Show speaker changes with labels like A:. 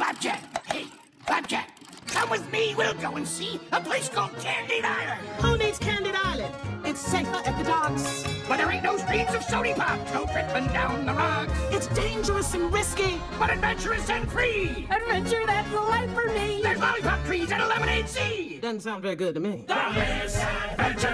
A: Bobcat, hey, Bobcat, come with me. We'll go and see a place called Candied Island.
B: Who needs Candied Island? It's safer at the docks.
A: But there ain't no streams of sody pop, no tripping down the rocks.
B: It's dangerous and risky.
A: But adventurous and free.
C: Adventure, that's the life for me.
A: There's lollipop trees and a lemonade sea.
B: Doesn't sound very good to me.
A: The
C: adventure.